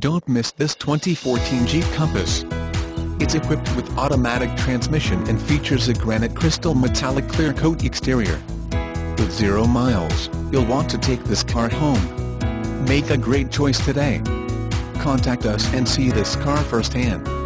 Don't miss this 2014 Jeep Compass. It's equipped with automatic transmission and features a granite crystal metallic clear coat exterior. With zero miles, you'll want to take this car home. Make a great choice today. Contact us and see this car firsthand.